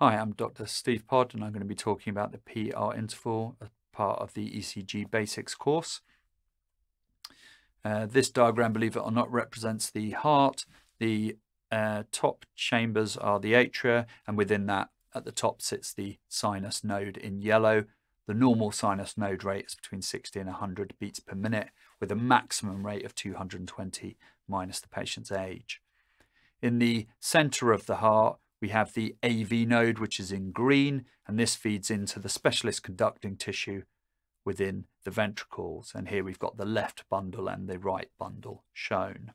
Hi, I'm Dr. Steve Podd, and I'm going to be talking about the PR interval as part of the ECG Basics course. Uh, this diagram, believe it or not, represents the heart. The uh, top chambers are the atria, and within that, at the top sits the sinus node in yellow. The normal sinus node rate is between 60 and 100 beats per minute, with a maximum rate of 220 minus the patient's age. In the center of the heart, we have the AV node, which is in green, and this feeds into the specialist conducting tissue within the ventricles. And here we've got the left bundle and the right bundle shown.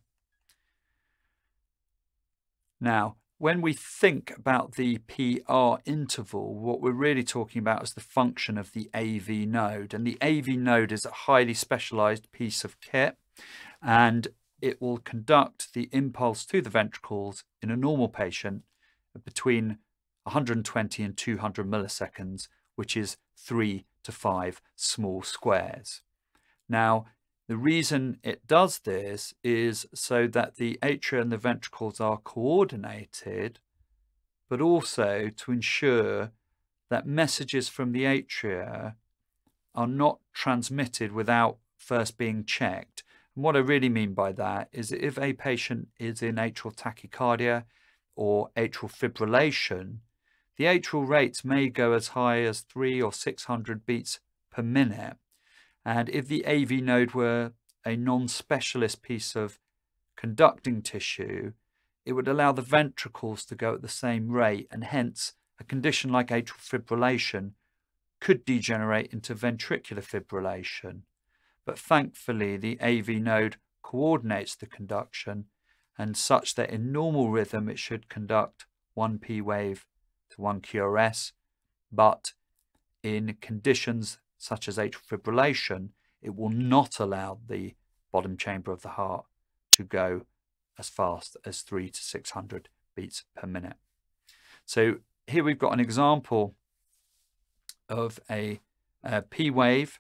Now, when we think about the PR interval, what we're really talking about is the function of the AV node. And the AV node is a highly specialized piece of kit, and it will conduct the impulse to the ventricles in a normal patient between 120 and 200 milliseconds, which is three to five small squares. Now, the reason it does this is so that the atria and the ventricles are coordinated, but also to ensure that messages from the atria are not transmitted without first being checked. And what I really mean by that is that if a patient is in atrial tachycardia, or atrial fibrillation, the atrial rates may go as high as three or 600 beats per minute. And if the AV node were a non-specialist piece of conducting tissue, it would allow the ventricles to go at the same rate and hence a condition like atrial fibrillation could degenerate into ventricular fibrillation. But thankfully, the AV node coordinates the conduction and such that in normal rhythm it should conduct one P wave to one QRS, but in conditions such as atrial fibrillation, it will not allow the bottom chamber of the heart to go as fast as 3 to 600 beats per minute. So here we've got an example of a, a P wave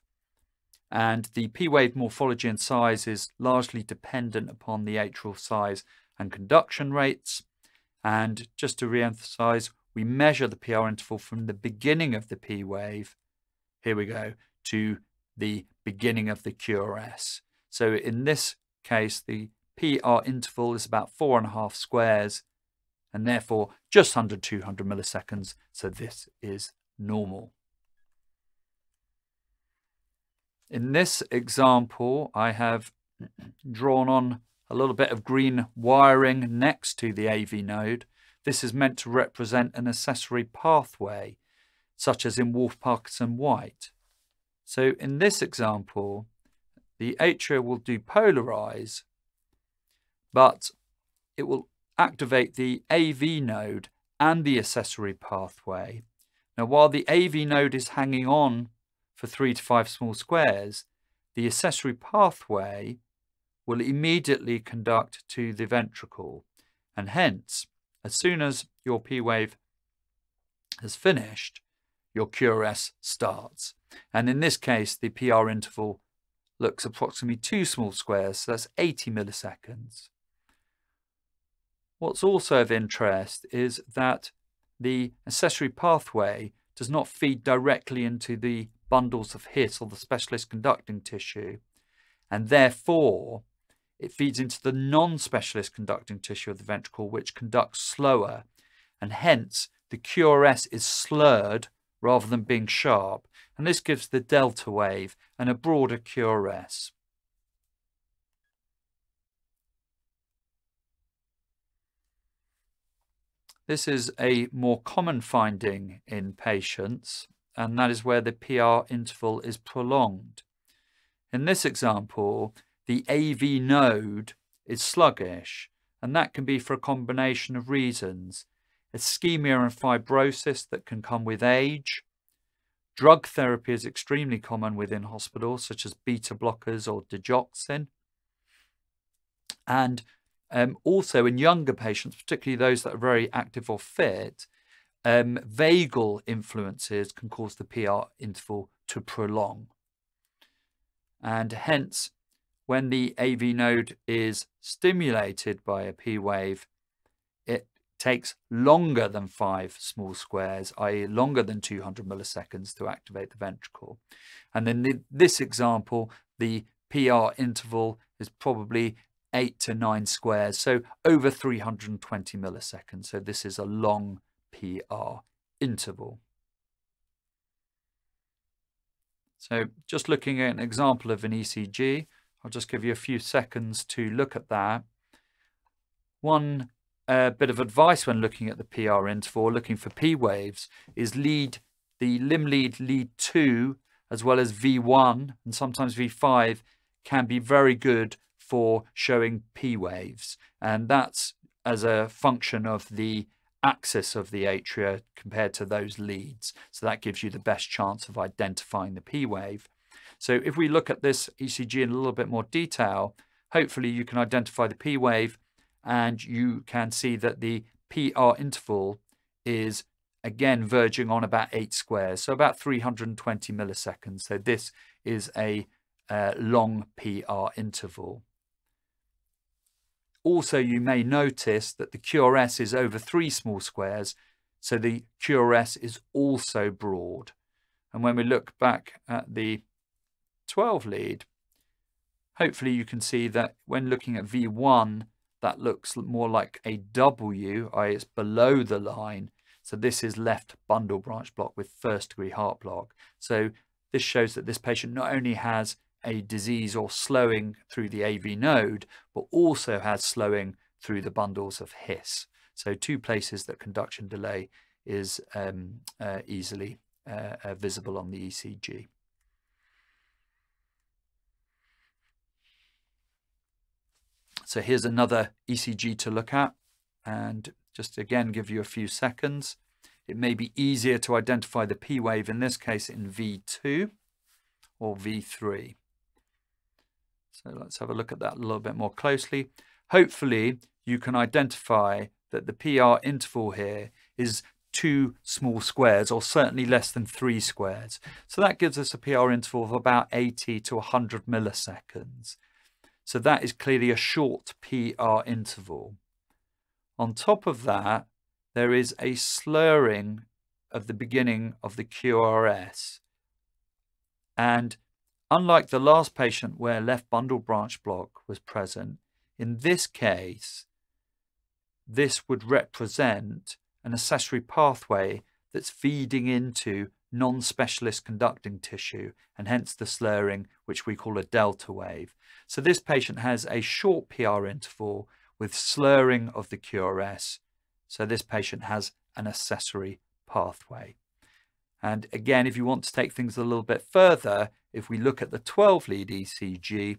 and the P-wave morphology and size is largely dependent upon the atrial size and conduction rates. And just to re-emphasize, we measure the PR interval from the beginning of the P wave, here we go, to the beginning of the QRS. So in this case, the PR interval is about four and a half squares and therefore just under 200 milliseconds. So this is normal. In this example, I have drawn on a little bit of green wiring next to the AV node. This is meant to represent an accessory pathway, such as in Wolff-Parkinson-White. So in this example, the atria will depolarize, but it will activate the AV node and the accessory pathway. Now, while the AV node is hanging on for three to five small squares, the accessory pathway will immediately conduct to the ventricle. And hence, as soon as your P wave has finished, your QRS starts. And in this case, the PR interval looks approximately two small squares, so that's 80 milliseconds. What's also of interest is that the accessory pathway does not feed directly into the bundles of HIS or the specialist conducting tissue, and therefore it feeds into the non-specialist conducting tissue of the ventricle, which conducts slower, and hence the QRS is slurred rather than being sharp, and this gives the delta wave and a broader QRS. This is a more common finding in patients and that is where the PR interval is prolonged. In this example, the AV node is sluggish, and that can be for a combination of reasons. Ischemia and fibrosis that can come with age. Drug therapy is extremely common within hospitals, such as beta blockers or digoxin. And um, also in younger patients, particularly those that are very active or fit, um, vagal influences can cause the PR interval to prolong. And hence, when the AV node is stimulated by a P wave, it takes longer than five small squares, i.e. longer than 200 milliseconds to activate the ventricle. And in this example, the PR interval is probably eight to nine squares, so over 320 milliseconds. So this is a long PR interval. So just looking at an example of an ECG, I'll just give you a few seconds to look at that. One uh, bit of advice when looking at the PR interval, looking for P waves, is lead the limb lead lead 2 as well as V1 and sometimes V5 can be very good for showing P waves. And that's as a function of the axis of the atria compared to those leads. So that gives you the best chance of identifying the P wave. So if we look at this ECG in a little bit more detail, hopefully you can identify the P wave and you can see that the PR interval is again verging on about 8 squares, so about 320 milliseconds. So this is a uh, long PR interval. Also, you may notice that the QRS is over three small squares, so the QRS is also broad. And when we look back at the 12 lead, hopefully you can see that when looking at V1, that looks more like a W, i.e. it's below the line. So this is left bundle branch block with first degree heart block. So this shows that this patient not only has a disease or slowing through the AV node, but also has slowing through the bundles of His. So two places that conduction delay is um, uh, easily uh, uh, visible on the ECG. So here's another ECG to look at and just again give you a few seconds. It may be easier to identify the P wave in this case in V2 or V3. So let's have a look at that a little bit more closely. Hopefully you can identify that the PR interval here is two small squares or certainly less than three squares. So that gives us a PR interval of about 80 to 100 milliseconds. So that is clearly a short PR interval. On top of that, there is a slurring of the beginning of the QRS. And unlike the last patient where left bundle branch block was present, in this case, this would represent an accessory pathway that's feeding into non-specialist conducting tissue and hence the slurring which we call a delta wave. So this patient has a short PR interval with slurring of the QRS. So this patient has an accessory pathway. And again, if you want to take things a little bit further, if we look at the 12 lead ECG,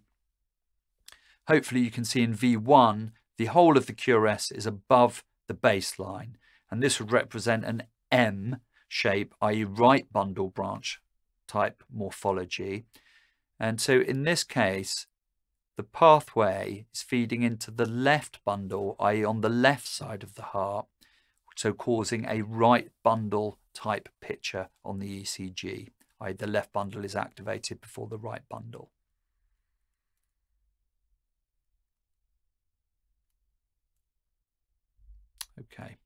hopefully you can see in V1, the whole of the QRS is above the baseline. And this would represent an M shape, i.e. right bundle branch type morphology. And so in this case, the pathway is feeding into the left bundle, i.e. on the left side of the heart, so causing a right bundle type picture on the ECG, i.e. the left bundle is activated before the right bundle. Okay.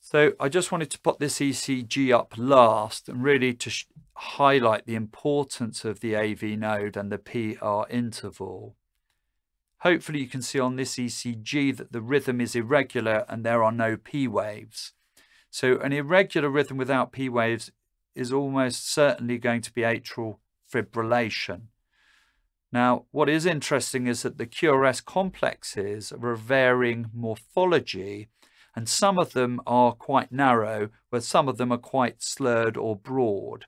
So I just wanted to put this ECG up last and really to highlight the importance of the AV node and the PR interval. Hopefully you can see on this ECG that the rhythm is irregular and there are no P waves. So an irregular rhythm without P waves is almost certainly going to be atrial fibrillation. Now, what is interesting is that the QRS complexes are of varying morphology and some of them are quite narrow, but some of them are quite slurred or broad.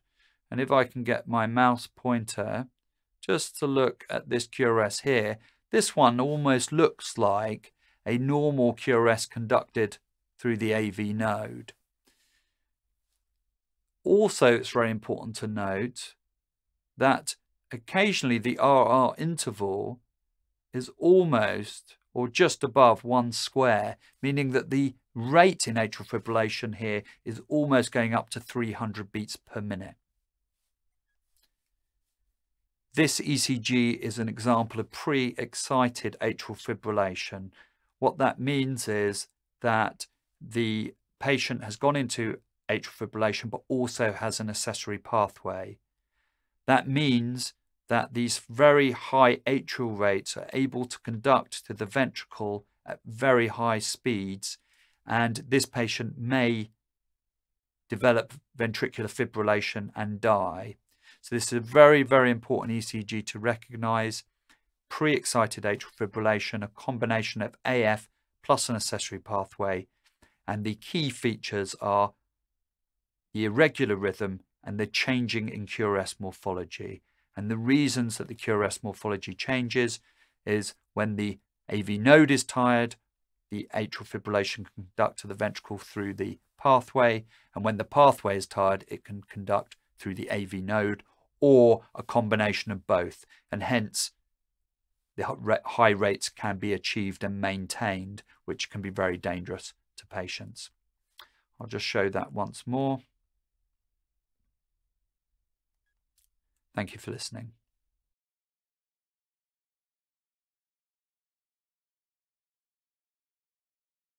And if I can get my mouse pointer just to look at this QRS here, this one almost looks like a normal QRS conducted through the AV node. Also, it's very important to note that occasionally the RR interval is almost or just above one square, meaning that the rate in atrial fibrillation here is almost going up to 300 beats per minute. This ECG is an example of pre-excited atrial fibrillation. what that means is that the patient has gone into atrial fibrillation but also has an accessory pathway. That means that these very high atrial rates are able to conduct to the ventricle at very high speeds, and this patient may develop ventricular fibrillation and die. So this is a very, very important ECG to recognize. Pre-excited atrial fibrillation, a combination of AF plus an accessory pathway. And the key features are the irregular rhythm and the changing in QRS morphology. And the reasons that the QRS morphology changes is when the AV node is tired, the atrial fibrillation can conduct to the ventricle through the pathway. And when the pathway is tired, it can conduct through the AV node or a combination of both. And hence, the high rates can be achieved and maintained, which can be very dangerous to patients. I'll just show that once more. Thank you for listening.